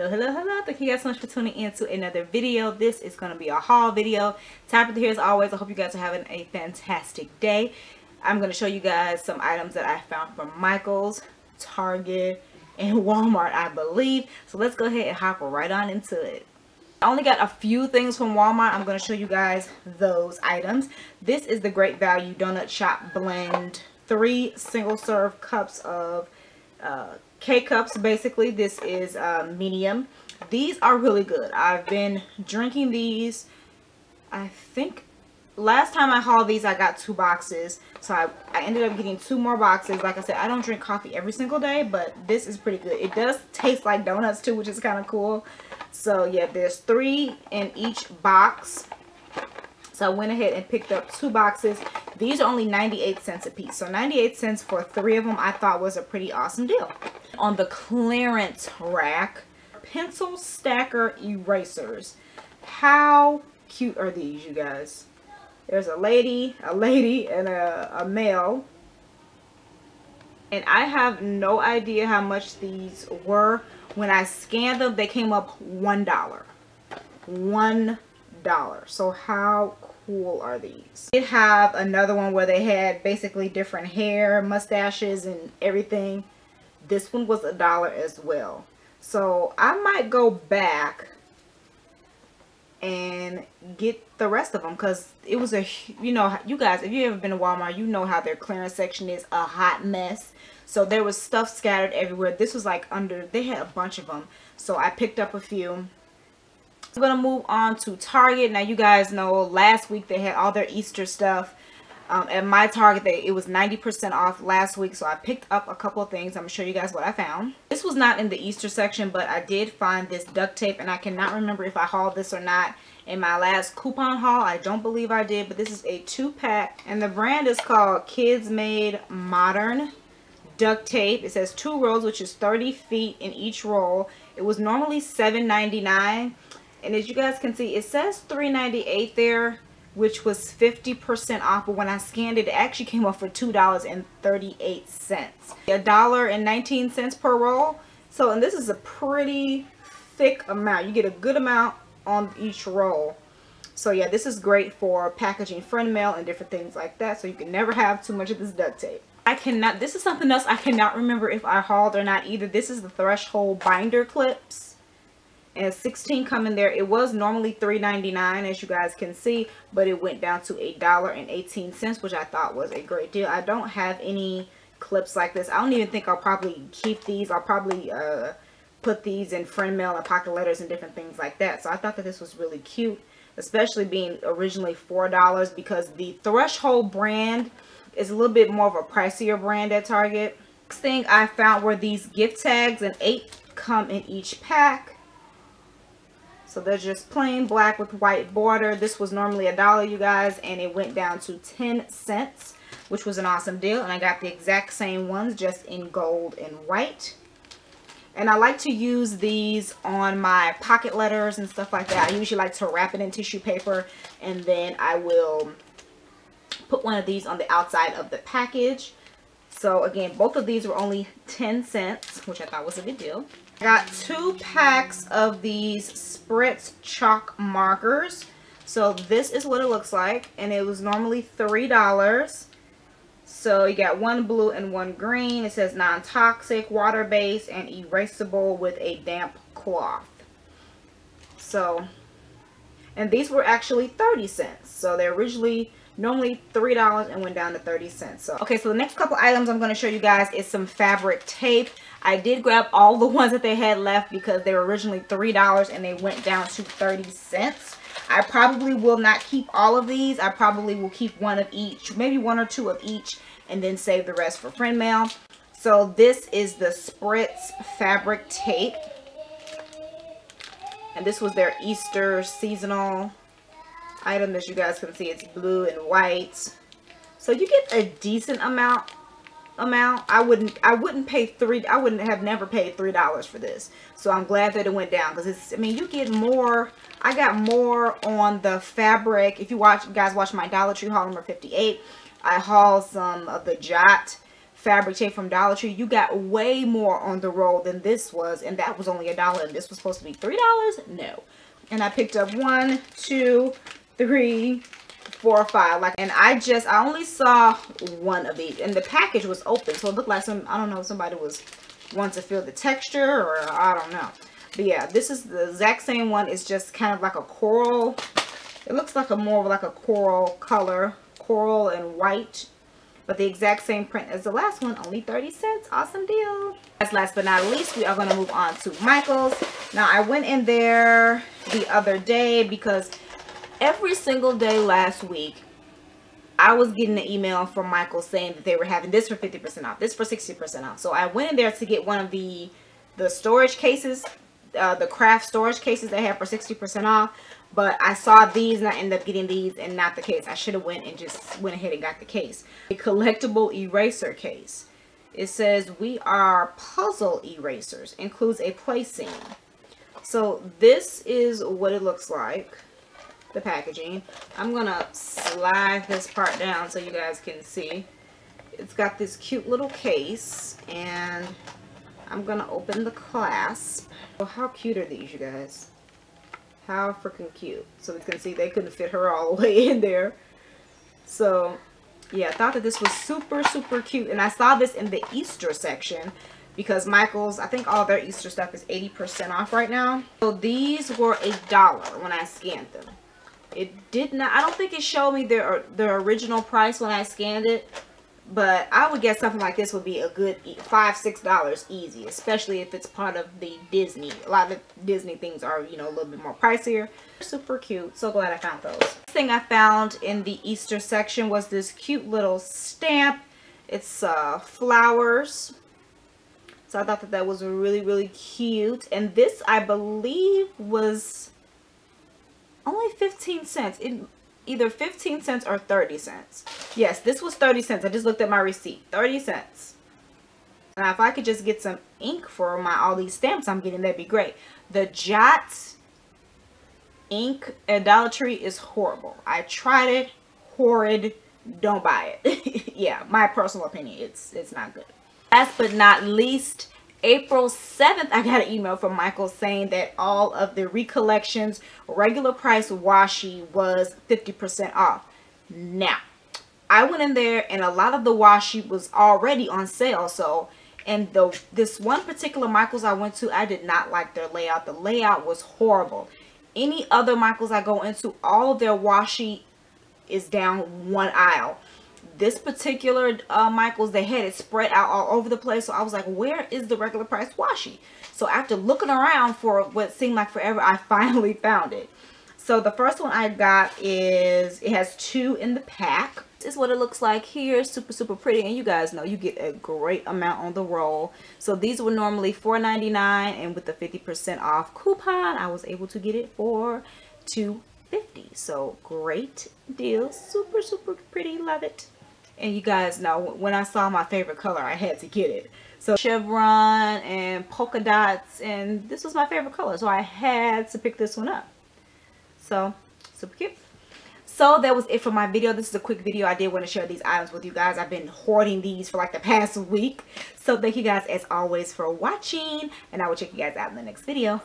hello hello thank you guys so much for tuning in to another video this is going to be a haul video top of the as always i hope you guys are having a fantastic day i'm going to show you guys some items that i found from michael's target and walmart i believe so let's go ahead and hop right on into it I only got a few things from Walmart. I'm going to show you guys those items. This is the Great Value Donut Shop Blend. Three single serve cups of uh, K-Cups basically. This is uh, medium. These are really good. I've been drinking these. I think last time I hauled these I got two boxes. So I, I ended up getting two more boxes. Like I said, I don't drink coffee every single day, but this is pretty good. It does taste like donuts too, which is kind of cool. So yeah, there's three in each box. So I went ahead and picked up two boxes. These are only 98 cents a piece. So 98 cents for three of them I thought was a pretty awesome deal. On the clearance rack, pencil stacker erasers. How cute are these, you guys? There's a lady, a lady, and a, a male. And I have no idea how much these were. When I scanned them, they came up $1. $1. So how cool are these? Did have another one where they had basically different hair, mustaches, and everything. This one was a dollar as well. So I might go back and get the rest of them because it was a, you know, you guys, if you ever been to Walmart, you know how their clearance section is a hot mess. So there was stuff scattered everywhere. This was like under, they had a bunch of them. So I picked up a few. I'm to move on to Target. Now you guys know last week they had all their Easter stuff. Um, at my Target, they, it was 90% off last week. So I picked up a couple of things. I'm to show you guys what I found. This was not in the Easter section, but I did find this duct tape. And I cannot remember if I hauled this or not in my last coupon haul. I don't believe I did, but this is a two pack. And the brand is called Kids Made Modern duct tape. It says two rolls, which is 30 feet in each roll. It was normally $7.99 and as you guys can see it says 398 there which was 50% off but when I scanned it it actually came up for $2.38 a dollar and 19 cents per roll. So and this is a pretty thick amount. You get a good amount on each roll. So yeah this is great for packaging friend mail and different things like that so you can never have too much of this duct tape. I cannot this is something else I cannot remember if I hauled or not either. This is the threshold binder clips and 16 coming there it was normally $3.99 as you guys can see but it went down to a dollar and 18 cents which I thought was a great deal. I don't have any clips like this. I don't even think I'll probably keep these. I'll probably uh, put these in friend mail and pocket letters and different things like that. So I thought that this was really cute especially being originally four dollars because the threshold brand is a little bit more of a pricier brand at Target. Next thing I found were these gift tags and eight come in each pack so they're just plain black with white border. This was normally a dollar, you guys, and it went down to 10 cents, which was an awesome deal. And I got the exact same ones, just in gold and white. And I like to use these on my pocket letters and stuff like that. I usually like to wrap it in tissue paper and then I will put one of these on the outside of the package. So again, both of these were only 10 cents, which I thought was a good deal. Got two packs of these Spritz chalk markers. So this is what it looks like. And it was normally $3. So you got one blue and one green. It says non-toxic, water-based, and erasable with a damp cloth. So, and these were actually 30 cents. So they're originally normally $3 and went down to 30 cents. So, okay, so the next couple items I'm going to show you guys is some fabric tape. I did grab all the ones that they had left because they were originally $3 and they went down to 30 cents. I probably will not keep all of these. I probably will keep one of each, maybe one or two of each, and then save the rest for friend mail. So this is the Spritz fabric tape. And this was their Easter seasonal item as you guys can see it's blue and white so you get a decent amount amount i wouldn't i wouldn't pay three i wouldn't have never paid three dollars for this so i'm glad that it went down because it's i mean you get more i got more on the fabric if you watch you guys watch my dollar tree haul number 58 i haul some of the jot fabric tape from Dollar Tree, you got way more on the roll than this was. And that was only a dollar. And this was supposed to be $3? No. And I picked up one, two, three, four, or five. Like, and I just, I only saw one of these. And the package was open. So it looked like some, I don't know, somebody was wanting to feel the texture or I don't know. But yeah, this is the exact same one. It's just kind of like a coral. It looks like a more like a coral color. Coral and white but the exact same print as the last one only 30 cents awesome deal as last but not least we are going to move on to michael's now i went in there the other day because every single day last week I was getting an email from Michael saying that they were having this for 50% off, this for 60% off. So I went in there to get one of the the storage cases, uh, the craft storage cases they have for 60% off. But I saw these and I ended up getting these and not the case. I should have went and just went ahead and got the case. A collectible eraser case. It says we are puzzle erasers. Includes a play scene. So this is what it looks like. The packaging. I'm going to slide this part down so you guys can see. It's got this cute little case. And I'm going to open the clasp. Oh, how cute are these, you guys? How freaking cute. So we can see they couldn't fit her all the way in there. So, yeah, I thought that this was super, super cute. And I saw this in the Easter section because Michael's, I think all their Easter stuff is 80% off right now. So these were a dollar when I scanned them. It did not, I don't think it showed me their, their original price when I scanned it. But I would guess something like this would be a good five, six dollars easy, especially if it's part of the Disney. A lot of Disney things are, you know, a little bit more pricier. Super cute. So glad I found those. Next thing I found in the Easter section was this cute little stamp. It's uh, flowers. So I thought that that was really, really cute. And this, I believe, was only 15 cents. It either 15 cents or 30 cents. Yes, this was 30 cents. I just looked at my receipt. 30 cents. Now, if I could just get some ink for my all these stamps I'm getting, that'd be great. The Jot ink at Dollar Tree is horrible. I tried it. Horrid. Don't buy it. yeah, my personal opinion. It's, it's not good. Last but not least, April 7th, I got an email from Michael saying that all of the Recollections regular price washi was 50% off. Now, I went in there and a lot of the washi was already on sale. So, and the this one particular Michaels I went to, I did not like their layout. The layout was horrible. Any other Michaels I go into, all of their washi is down one aisle this particular uh, Michaels, they had it spread out all over the place. So I was like, where is the regular price washi? So after looking around for what seemed like forever, I finally found it. So the first one I got is, it has two in the pack. This is what it looks like here. Super, super pretty. And you guys know you get a great amount on the roll. So these were normally $4.99 and with the 50% off coupon, I was able to get it for 2 50 so great deal super super pretty love it and you guys know when I saw my favorite color I had to get it. So chevron and polka dots and this was my favorite color so I had to pick this one up. So super cute. So that was it for my video. This is a quick video. I did want to share these items with you guys. I've been hoarding these for like the past week. So thank you guys as always for watching and I will check you guys out in the next video